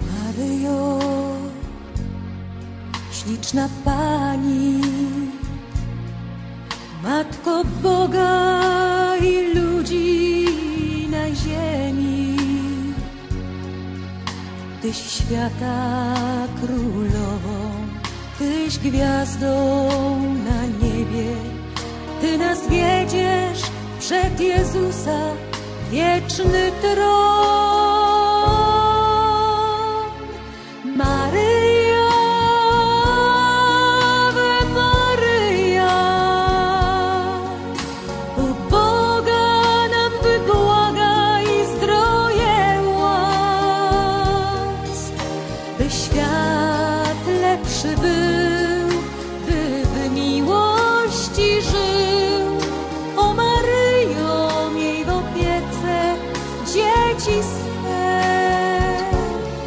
Maryjo, śliczna Pani, Matko Boga i ludzi na ziemi. Tyś świata królową, Tyś gwiazdą na niebie. Ty nas wiedziesz przed Jezusa wieczny tron. Maryjo, Ave Maryja, u Boga nam wybłagaj zdroje łask, by świat lepszy był, by w miłości żył.